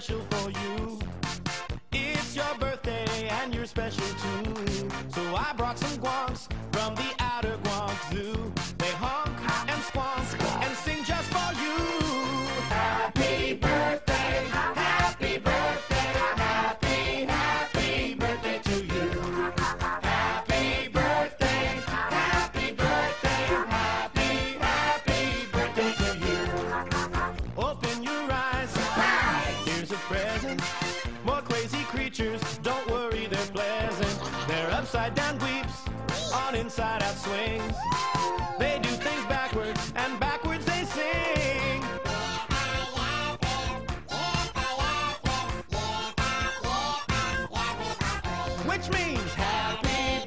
special for you. It's your birthday and you're special too. So I brought some guanks from the More crazy creatures. Don't worry, they're pleasant. They're upside down weeps on inside out swings. They do things backwards, and backwards they sing. Which means happy